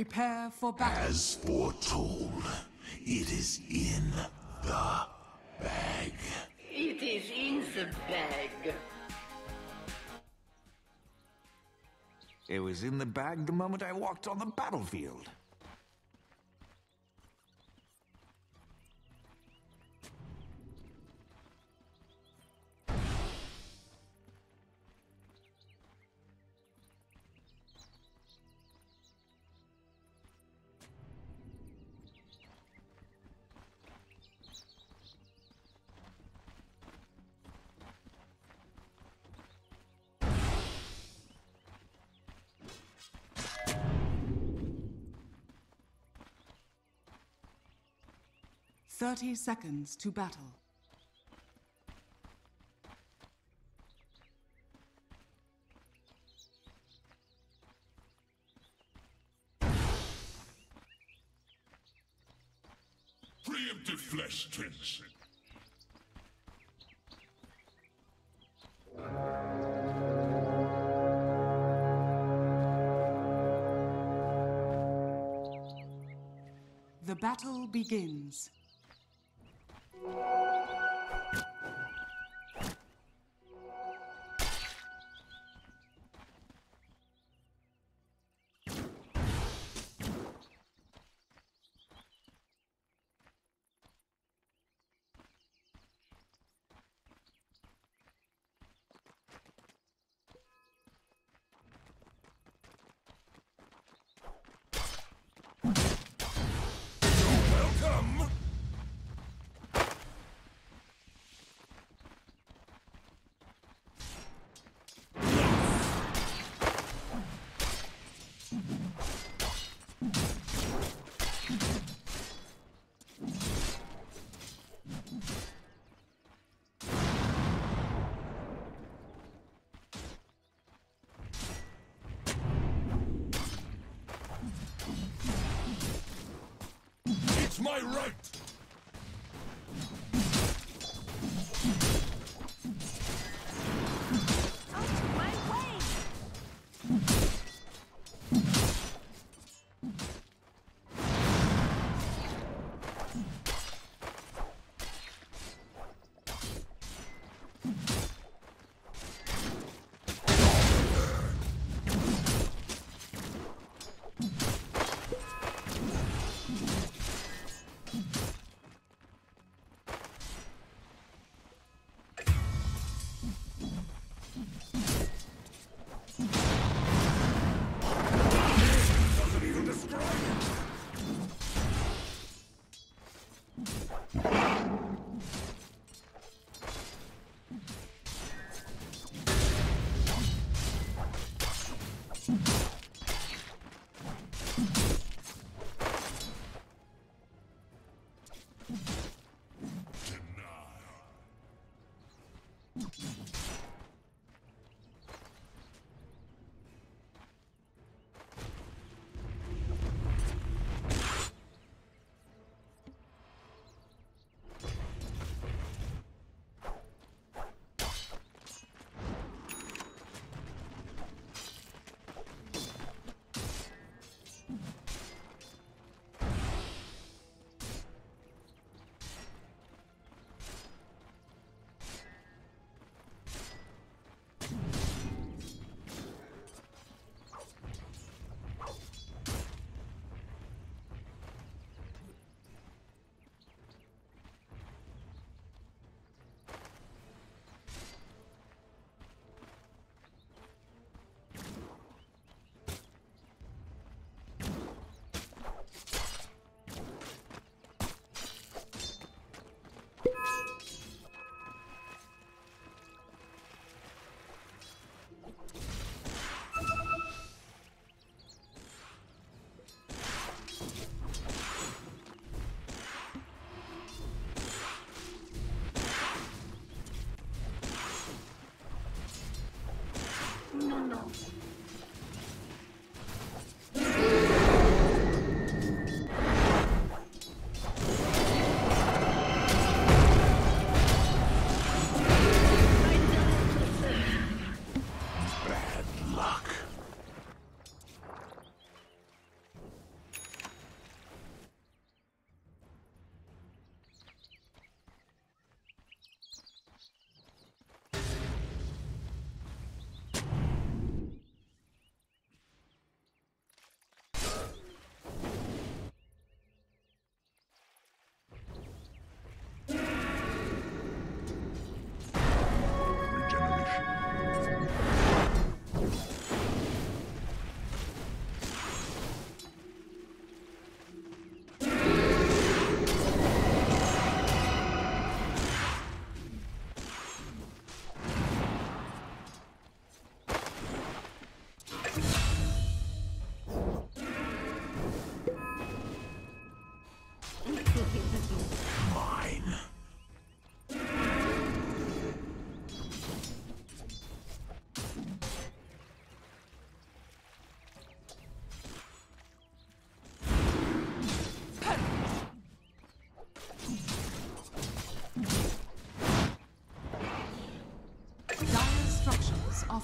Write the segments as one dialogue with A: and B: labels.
A: Prepare for battle.
B: As foretold, it is in the bag.
C: It is in the bag.
D: It was in the bag the moment I walked on the battlefield.
A: Thirty seconds to battle.
B: Preemptive flesh trench.
A: The battle begins.
B: Right!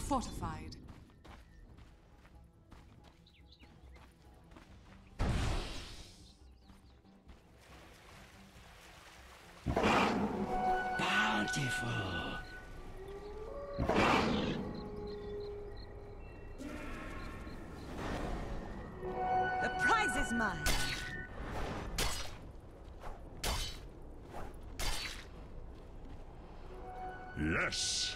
A: Fortified.
E: Bountiful.
F: The prize is mine.
G: Yes.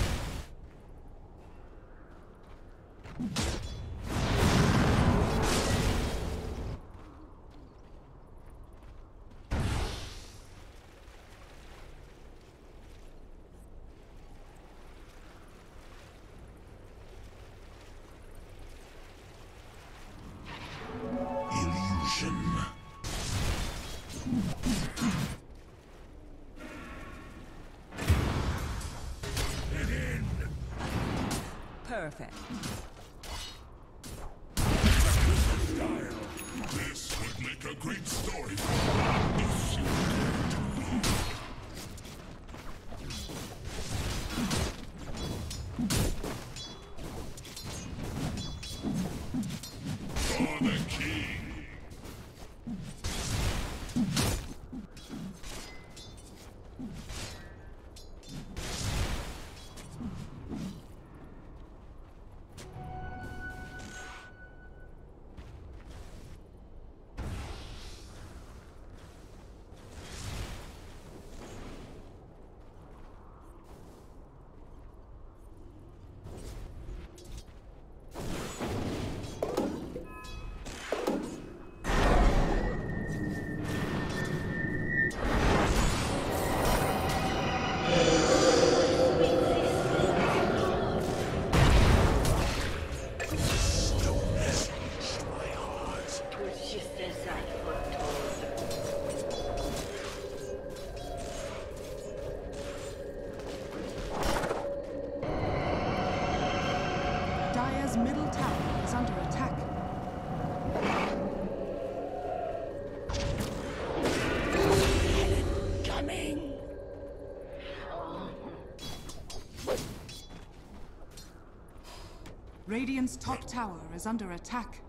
A: Radiant's top tower is under attack.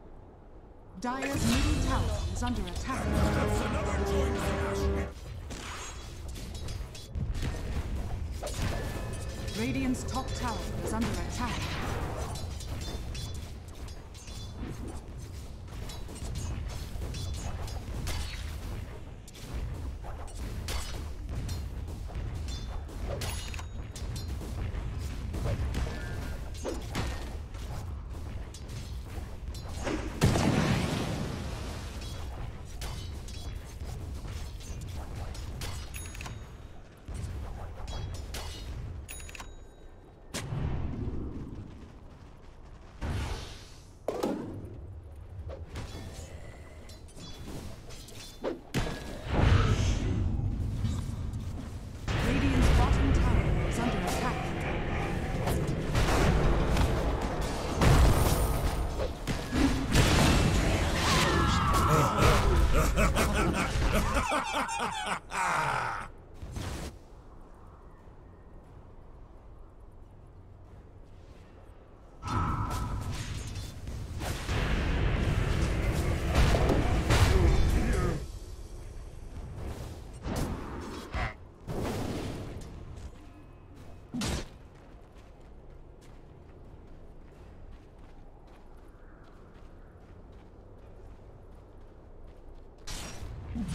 A: Dire's middle tower is under attack. Radiant's top tower is under attack.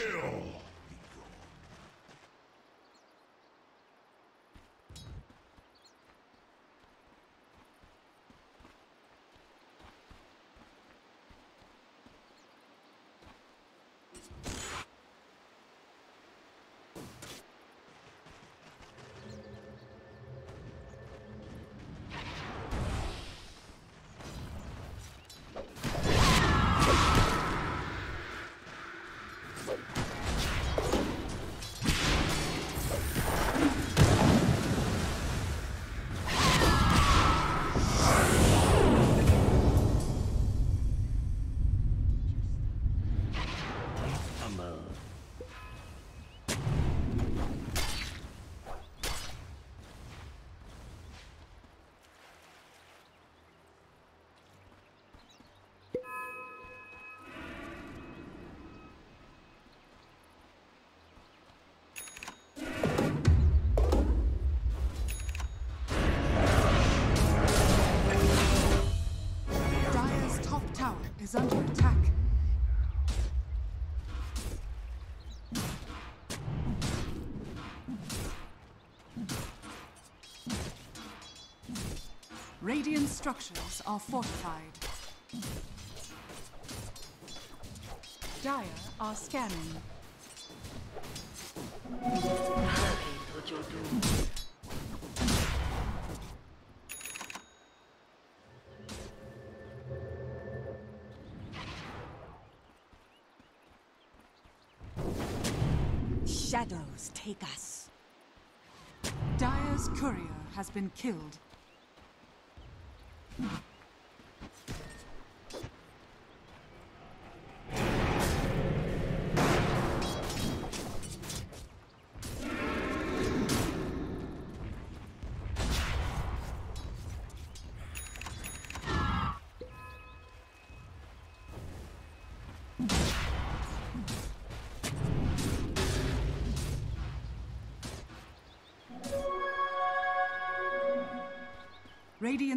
G: Kill!
A: Radiant structures are fortified. Dire are scanning.
F: Shadows take us.
A: Dire's courier has been killed.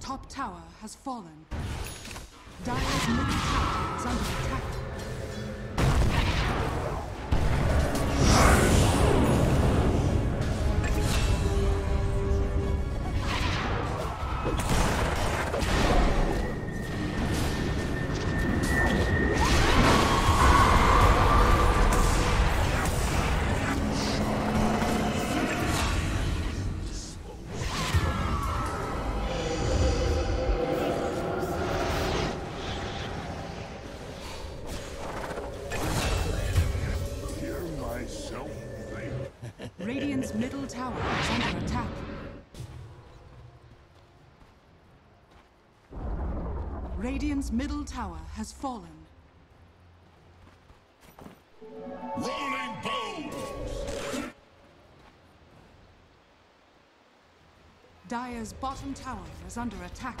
A: Top tower has fallen. Dire's middle tower is under attack. Tower is under attack. Radiant's middle tower has fallen.
G: Rolling bones!
A: Dire's bottom tower is under attack.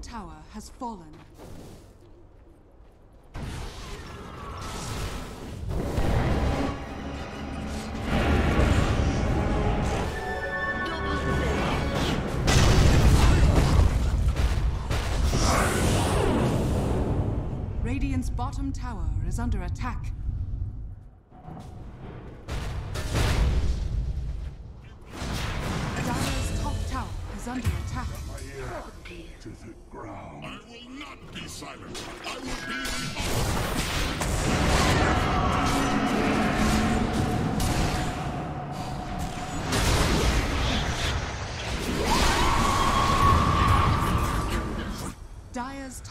A: Tower has fallen. Radiant's bottom tower is under attack.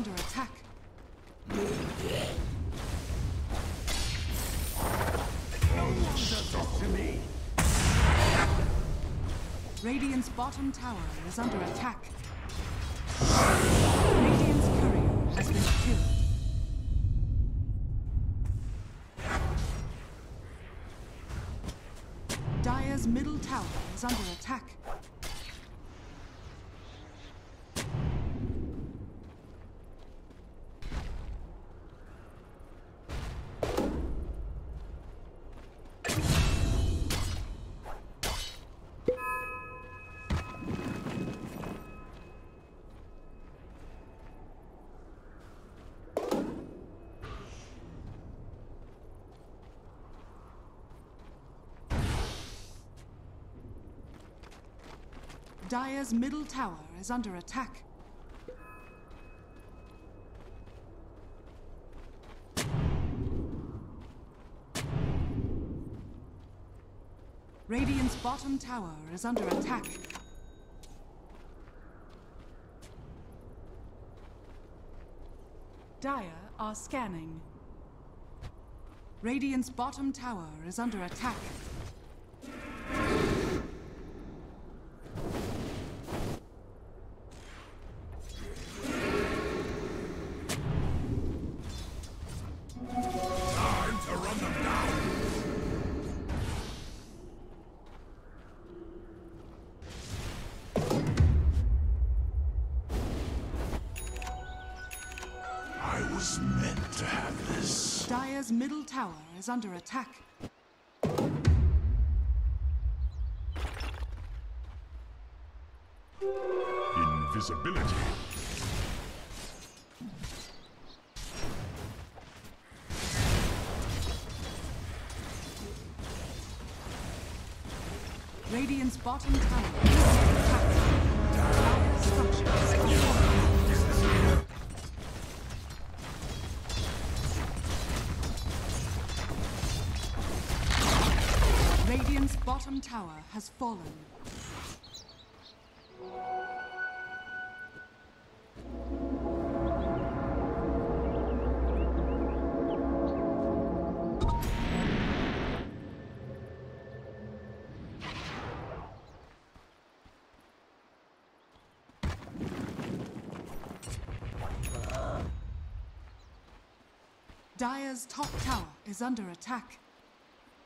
A: Under attack. Radiant's bottom tower is under attack. Dire's middle tower is under attack. Radiant's bottom tower is under attack. Dire are scanning. Radiant's bottom tower is under attack. Is under attack.
G: Invisibility.
A: Radiant's bottom tower is under attack. Structures bottom tower has fallen. Dire's top tower is under attack.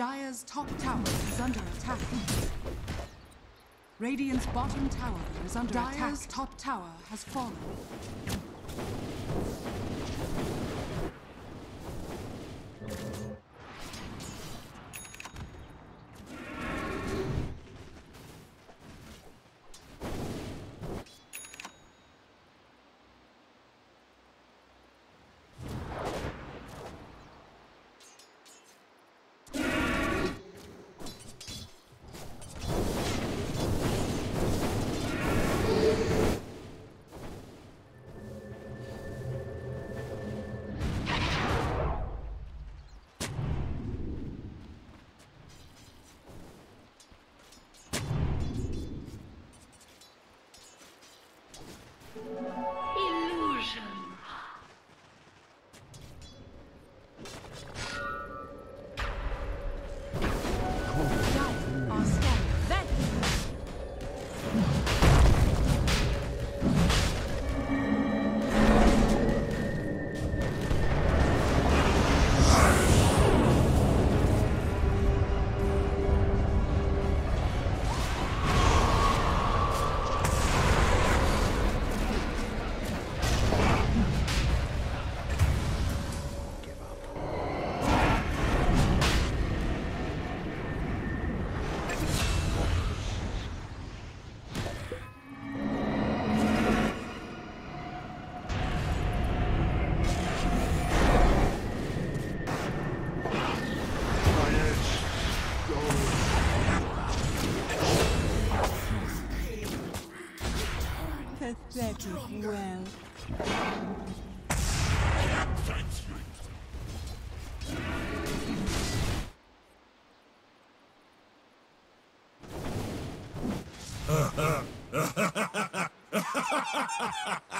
A: Dire's top tower is under attack. Radiant's bottom tower is under Dire's attack. Dire's top tower has fallen. あ。
D: treated
A: well. Ha ha
D: ha
A: ha!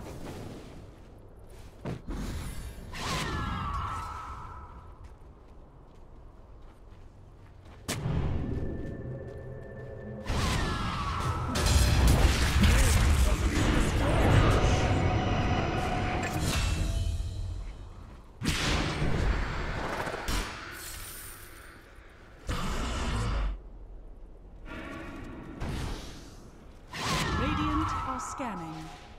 A: Scanning.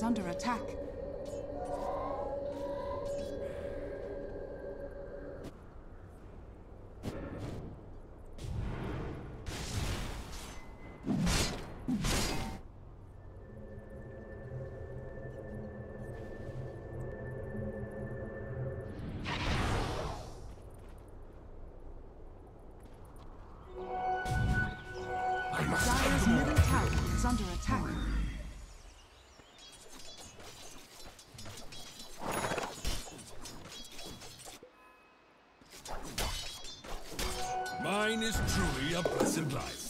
A: is under attack.
G: Mine is truly a blessed life.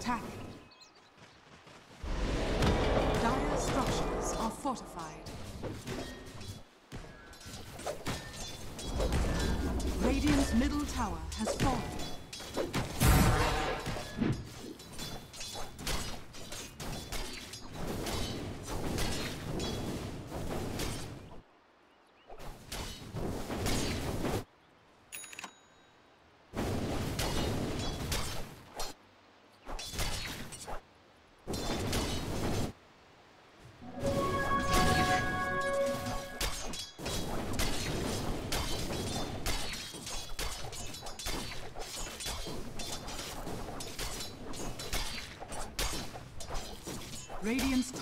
A: Tower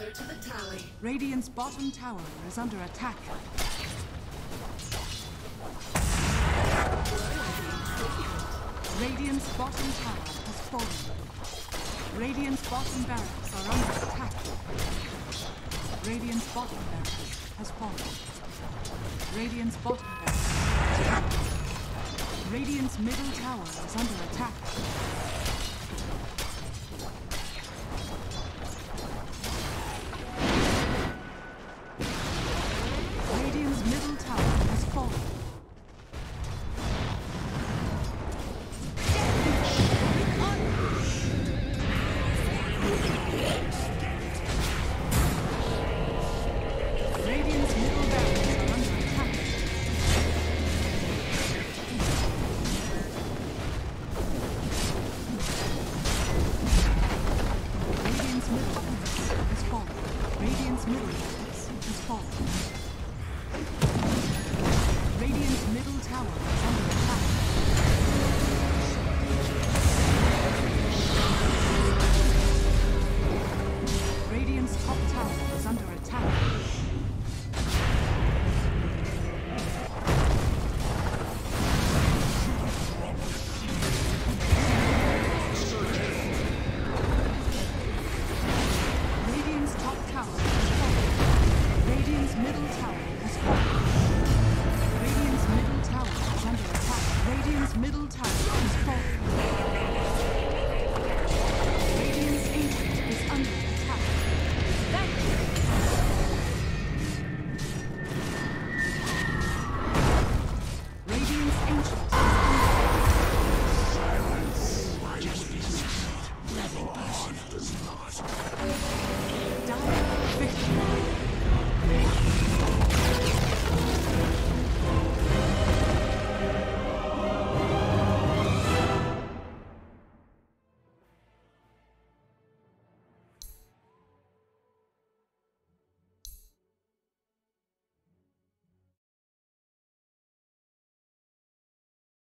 C: Another to the tally.
A: Radiant's bottom tower is under attack. Radiant's bottom tower has fallen. Radiant's bottom barracks are under attack. Radiant's bottom barracks has fallen. Radiant's bottom barracks. Radiant's middle tower is under attack.